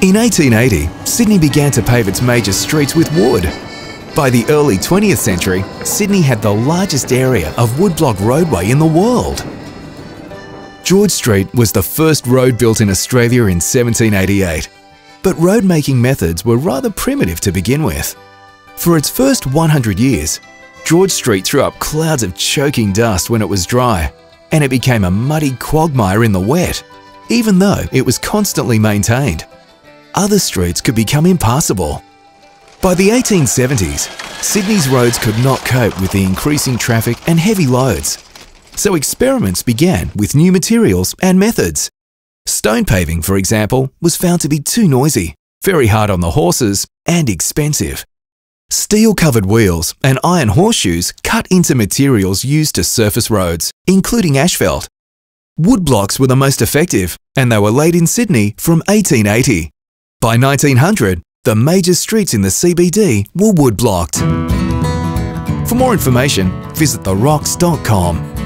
In 1880, Sydney began to pave its major streets with wood. By the early 20th century, Sydney had the largest area of woodblock roadway in the world. George Street was the first road built in Australia in 1788, but road making methods were rather primitive to begin with. For its first 100 years, George Street threw up clouds of choking dust when it was dry, and it became a muddy quagmire in the wet, even though it was constantly maintained. Other streets could become impassable. By the 1870s, Sydney's roads could not cope with the increasing traffic and heavy loads. So experiments began with new materials and methods. Stone paving, for example, was found to be too noisy, very hard on the horses, and expensive. Steel-covered wheels and iron horseshoes cut into materials used to surface roads, including asphalt. Wood blocks were the most effective, and they were laid in Sydney from 1880. By 1900, the major streets in the CBD were wood blocked. For more information, visit therocks.com.